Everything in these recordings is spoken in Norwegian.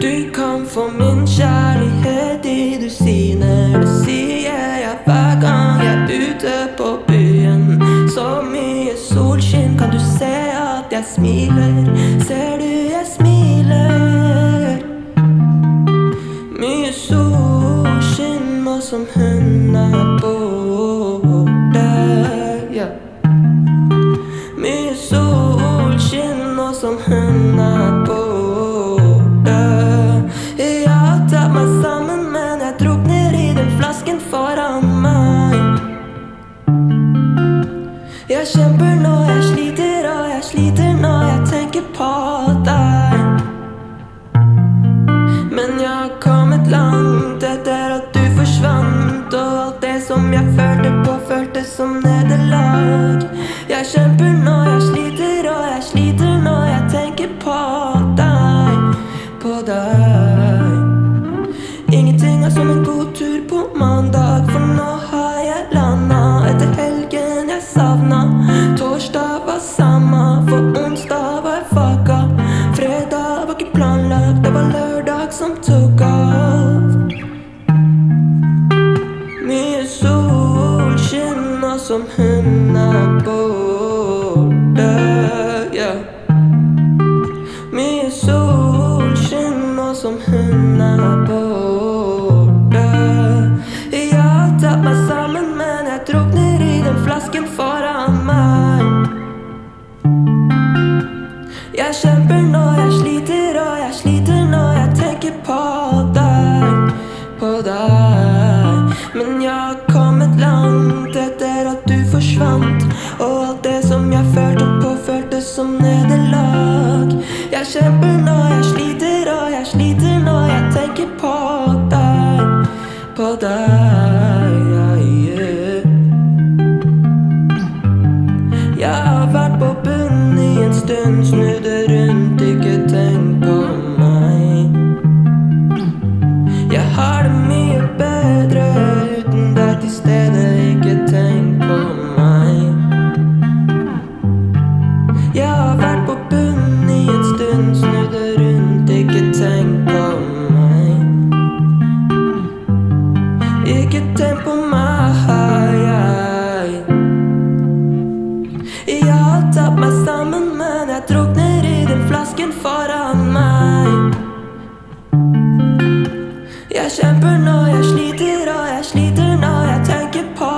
Du kan få min kjærlighet i dusiner. Det sier jeg hver gang jeg er ute på byen. Så mye solskinn, kan du se at jeg smiler? Ser du jeg smiler? Mye solskinn, og som hun er borte. Ja. Mye solskinn, og som hun er borte. Jeg kjemper når jeg sliter, og jeg sliter når jeg tenker på deg. Men jeg har kommet langt etter at du forsvant. Og alt det som jeg følte på, føltes som nederlag. Jeg kjemper når jeg sliter, Torsdag var samme, for onsdag var jeg fucka. Fredag var ikke planlagt, det var lørdag som tok av. Mye sol skinner som hun er borte. yeah. Mye sol skinner som hun er borte. Ja, tatt meg sammen, Jeg kjemper når jeg sliter, og jeg sliter når jeg tenker på deg. På deg. Men jeg har kommet langt etter at du forsvant. Og alt det som jeg følte på, føltes som nederlag. Jeg kjemper når jeg sliter, bunnen snu det rundt, ikke tenk på meg. Jeg har det mye bedre uten deg til stede, ikke tenk på meg. Jeg har vært på bunnen i en stund, snudde rundt, ikke tenk på meg. Ikke tenk på meg. Jeg har tatt meg sammen, drukner i den flasken foran meg. Jeg kjemper når jeg sliter, og jeg sliter når jeg tenker på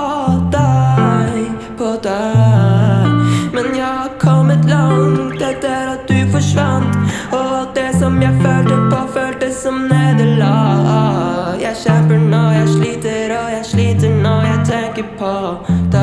deg. På deg. Men jeg har kommet langt etter at du forsvant. Og at det som jeg følte på, føltes som nederlag. Jeg kjemper når jeg sliter, og jeg sliter når jeg tenker på deg.